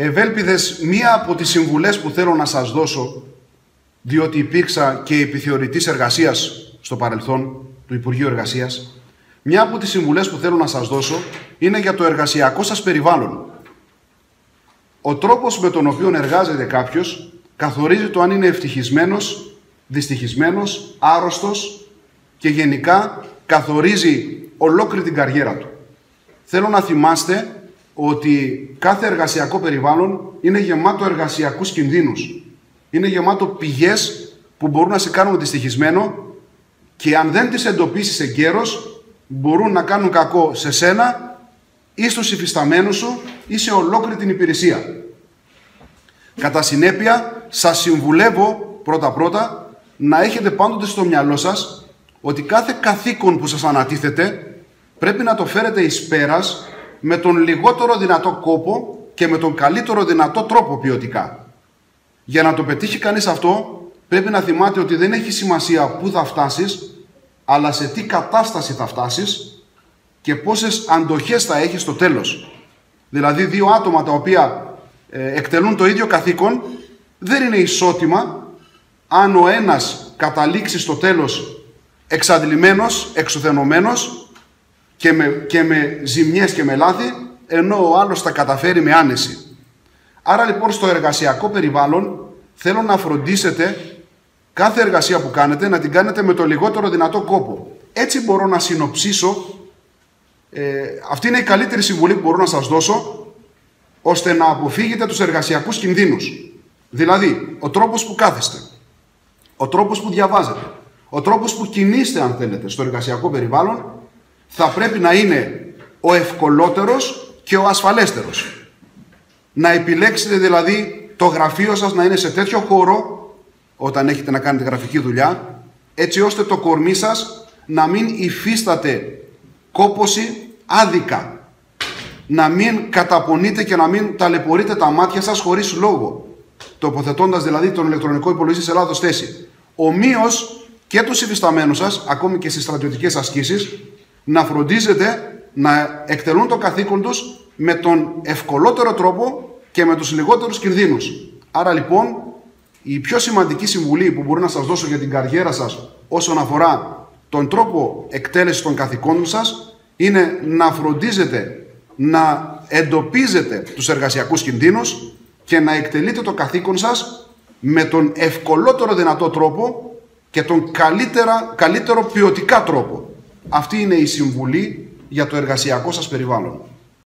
Ευέλπιδες, μία από τις συμβουλές που θέλω να σας δώσω, διότι υπήρξα και επιθεωρητής εργασίας στο παρελθόν του Υπουργείου Εργασίας, μια από τις συμβουλές που θέλω να σας δώσω είναι για το εργασιακό σας περιβάλλον. Ο τρόπος με τον οποίο εργάζεται κάποιος καθορίζει το αν είναι ευτυχισμένος, δυστυχισμένος, άρρωστος και γενικά καθορίζει ολόκληρη την καριέρα του. Θέλω να θυμάστε ότι κάθε εργασιακό περιβάλλον είναι γεμάτο εργασιακούς κινδύνους. Είναι γεμάτο πηγές που μπορούν να σε κάνουν δυστυχισμένο και αν δεν τις εντοπίσεις εγκαίρως μπορούν να κάνουν κακό σε σένα ή στους υφισταμένους σου ή σε ολόκληρη την υπηρεσία. Κατά συνέπεια, σας συμβουλεύω πρώτα-πρώτα να έχετε πάντοτε στο μυαλό σας ότι κάθε καθήκον που σας ανατίθεται πρέπει να το φέρετε εις πέρας με τον λιγότερο δυνατό κόπο και με τον καλύτερο δυνατό τρόπο ποιοτικά. Για να το πετύχει κανείς αυτό, πρέπει να θυμάται ότι δεν έχει σημασία πού θα φτάσεις, αλλά σε τι κατάσταση θα φτάσεις και πόσες αντοχές θα έχεις στο τέλος. Δηλαδή, δύο άτομα τα οποία ε, εκτελούν το ίδιο καθήκον δεν είναι ισότιμα αν ο ένας καταλήξει στο τέλος εξαντλημένος, εξουθενωμένος και με, και με ζημιές και με λάθη, ενώ ο άλλος τα καταφέρει με άνεση. Άρα λοιπόν στο εργασιακό περιβάλλον θέλω να φροντίσετε κάθε εργασία που κάνετε να την κάνετε με το λιγότερο δυνατό κόπο. Έτσι μπορώ να συνοψίσω, ε, αυτή είναι η καλύτερη συμβουλή που μπορώ να σας δώσω, ώστε να αποφύγετε τους εργασιακούς κινδύνους. Δηλαδή, ο τρόπος που κάθεστε, ο τρόπος που διαβάζετε, ο τρόπος που κινείστε αν θέλετε στο εργασιακό περιβάλλον θα πρέπει να είναι ο ευκολότερος και ο ασφαλέστερος. Να επιλέξετε δηλαδή το γραφείο σας να είναι σε τέτοιο χώρο όταν έχετε να κάνετε γραφική δουλειά έτσι ώστε το κορμί σας να μην υφίσταται κόποση άδικα. Να μην καταπονείτε και να μην ταλαιπωρείτε τα μάτια σας χωρίς λόγο. Τοποθετώντας δηλαδή τον ηλεκτρονικό υπολογιστή σε λάθος θέση. Ομοίως και τους υφισταμένους σας, ακόμη και στις στρατιωτικές ασκήσεις, να φροντίζετε να εκτελούν το καθήκον τους με τον ευκολότερο τρόπο και με τους λιγότερους κινδύνους. Άρα λοιπόν η πιο σημαντική συμβουλή που μπορεί να σας δώσω για την καριέρα σας όσον αφορά τον τρόπο εκτέλεσης των καθηκόντων σας είναι να φροντίζετε να εντοπίζετε τους εργασιακούς κινδύνους και να εκτελείτε το καθήκον σας με τον ευκολότερο δυνατό τρόπο και τον καλύτερα, καλύτερο ποιοτικά τρόπο. Αυτή είναι η συμβουλή για το εργασιακό σας περιβάλλον.